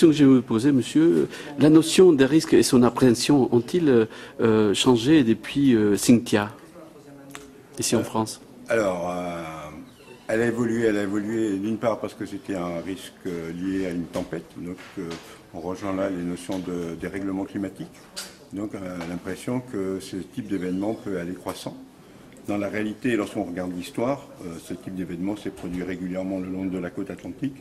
question que je vais vous poser, monsieur. La notion des risques et son appréhension ont-ils euh, changé depuis euh, Cynthia, ici en France? Alors, elle a évolué, elle a évolué d'une part parce que c'était un risque lié à une tempête, donc on rejoint là les notions de dérèglement climatique. Donc on a l'impression que ce type d'événement peut aller croissant. Dans la réalité, lorsqu'on regarde l'histoire, euh, ce type d'événement s'est produit régulièrement le long de la côte atlantique.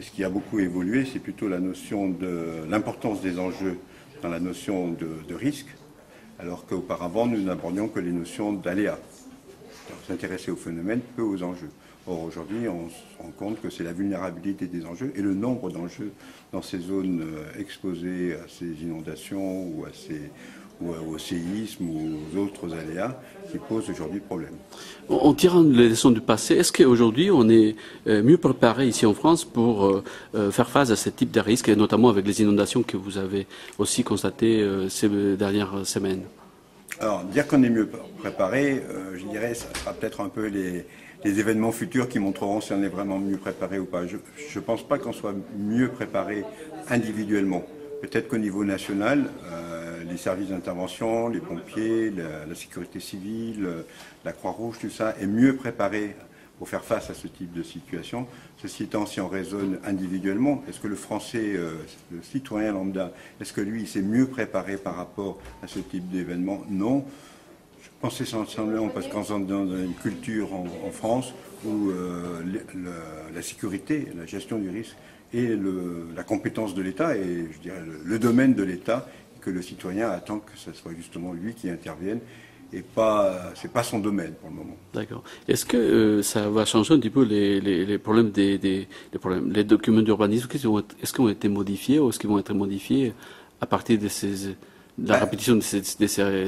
Et ce qui a beaucoup évolué, c'est plutôt la notion de l'importance des enjeux dans la notion de, risque, alors qu'auparavant, nous n'abordions que les notions d'aléas. S'intéresser au phénomène, peu aux enjeux. Or, aujourd'hui, on se rend compte que c'est la vulnérabilité des enjeux et le nombre d'enjeux dans ces zones euh, exposées à ces inondations ou à ces, ou au séisme ou aux autres aléas qui posent aujourd'hui problème. En tirant les leçons du passé, est-ce qu'aujourd'hui on est euh, mieux préparé ici en France pour euh, faire face à ce type de risques, et notamment avec les inondations que vous avez aussi constatées ces dernières semaines? Alors, dire qu'on est mieux préparé, je dirais, ça sera peut-être un peu les, les événements futurs qui montreront si on est vraiment mieux préparé ou pas. Je ne pense pas qu'on soit mieux préparé individuellement. Peut-être qu'au niveau national, euh, les services d'intervention, les pompiers, la, sécurité civile, la Croix-Rouge, tout ça est mieux préparé pour faire face à ce type de situation. Ceci étant, si on raisonne individuellement, est-ce que le Français, euh, le citoyen lambda, est-ce que lui, il s'est mieux préparé par rapport à ce type d'événement? Non pense essentiellement parce qu'on est dans une culture en, France où euh, la sécurité, la gestion du risque est la compétence de l'État et je dirais le, domaine de l'État que le citoyen attend que ce soit justement lui qui intervienne et pas c'est pas son domaine pour le moment. D'accord. Est-ce que euh, ça va changer un petit peu les, problèmes des, les problèmes les documents d'urbanisme? Est-ce qu'ils ont été modifiés ou est-ce qu'ils vont être modifiés à partir de ces la bah, répétition de ces,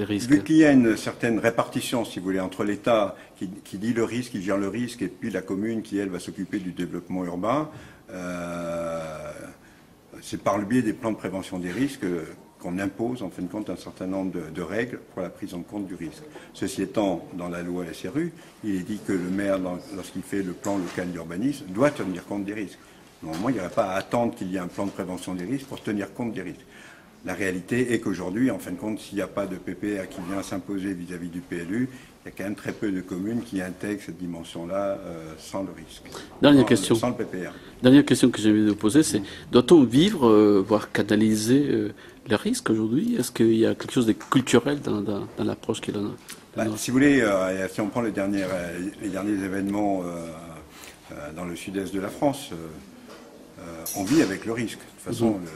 risques? Vu qu'il y a une certaine répartition, si vous voulez, entre l'État qui, dit le risque, qui gère le risque, et puis la commune qui, elle, va s'occuper du développement urbain, euh, c'est par le biais des plans de prévention des risques qu'on impose, en fin de compte, un certain nombre de, règles pour la prise en compte du risque. Ceci étant, dans la loi SRU, il est dit que le maire, lorsqu'il fait le plan local d'urbanisme, doit tenir compte des risques. Normalement, il n'y aurait pas à attendre qu'il y ait un plan de prévention des risques pour tenir compte des risques. La réalité est qu'aujourd'hui, en fin de compte, s'il n'y a pas de PPR qui vient s'imposer vis-à-vis du PLU, il y a quand même très peu de communes qui intègrent cette dimension-là euh, sans le risque. Dernière question. Sans le PPR. Dernière question que j'ai envie de poser, c'est doit-on vivre, euh, voire canaliser euh, le risque aujourd'hui Est-ce qu'il y a quelque chose de culturel dans, l'approche qu'il en a bah, Si vous voulez, si on prend les derniers, les derniers événements dans le sud-est de la France, on vit avec le risque. De toute façon, mhm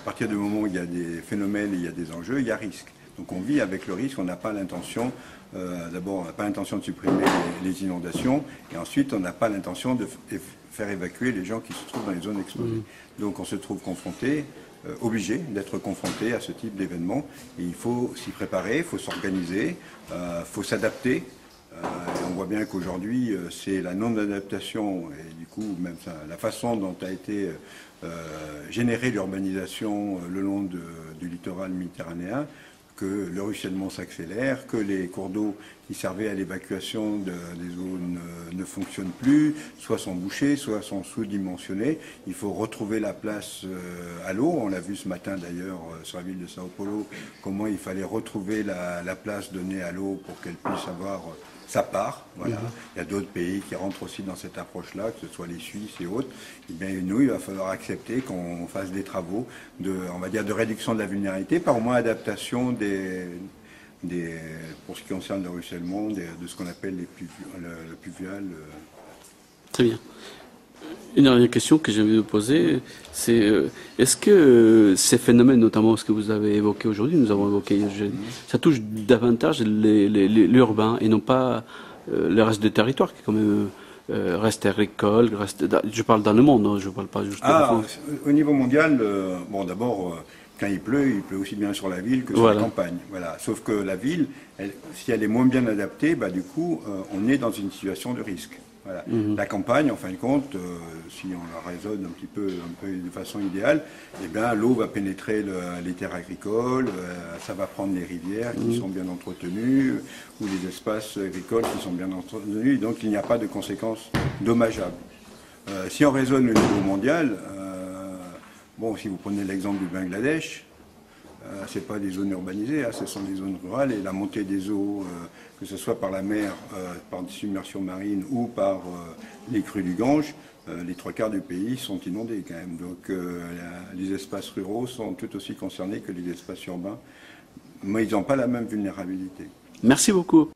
à partir du moment où il y a des phénomènes il y a des enjeux, il y a risque. Donc on vit avec le risque, on n'a pas l'intention, euh, d'abord on n'a pas l'intention de supprimer les, inondations, et ensuite on n'a pas l'intention de faire évacuer les gens qui se trouvent dans les zones exposées. Mmh. Donc on se trouve confronté, euh, obligé d'être confronté à ce type d'événement, il faut s'y préparer, il faut s'organiser, il euh, faut s'adapter. on voit bien qu'aujourd'hui, c'est la non-adaptation et du coup, même la façon dont a été euh, générer l'urbanisation euh, le long du littoral méditerranéen, que le ruissellement s'accélère, que les cours d'eau qui servaient à l'évacuation des zones euh, ne fonctionnent plus, soit sont bouchés, soit sont sous-dimensionnés. Il faut retrouver la place à l'eau. On l'a vu ce matin d'ailleurs sur la ville de Sao Paulo, comment il fallait retrouver la, la place donnée à l'eau pour qu'elle puisse avoir sa part. Voilà. Mhm. Il y a d'autres pays qui rentrent aussi dans cette approche-là, que ce soit les Suisses et autres. Eh bien, nous, il va falloir accepter qu'on fasse des travaux de, on va dire, de réduction de la vulnérabilité, par au moins adaptation des, des, pour ce qui concerne le ruissellement, de ce qu'on appelle les le, pluvial. Euh. Très bien. Une dernière question que j'ai envie de poser, c'est euh, est-ce que euh, ces phénomènes, notamment ce que vous avez évoqué aujourd'hui, nous avons évoqué, ça touche davantage l'urbain et non pas euh, le reste du territoire qui quand même reste agricole, reste, je parle dans le monde, hein, je ne parle pas juste ah. Au niveau mondial, bon d'abord, quand il pleut, il pleut aussi bien sur la ville que sur la campagne. Voilà. Sauf que la ville, si elle est moins bien adaptée, bah, du coup, on est dans une situation de risque. Mhm. La campagne, en fin de compte, euh, si on la raisonne un petit peu, un peu de façon idéale, eh bien, l'eau va pénétrer les terres agricoles, euh, ça va prendre les rivières qui mhm. sont bien entretenues ou les espaces agricoles qui sont bien entretenus, donc il n'y a pas de conséquences dommageables. Euh, si on raisonne au niveau mondial, Bon, si vous prenez l'exemple du Bangladesh, euh, ce n'est pas des zones urbanisées, hein, ce sont des zones rurales et la montée des eaux, euh, que ce soit par la mer, euh, par des submersions marines ou par les crues du Gange, les trois quarts du pays sont inondés quand même. Donc les espaces ruraux sont tout aussi concernés que les espaces urbains, mais ils n'ont pas la même vulnérabilité. Merci beaucoup.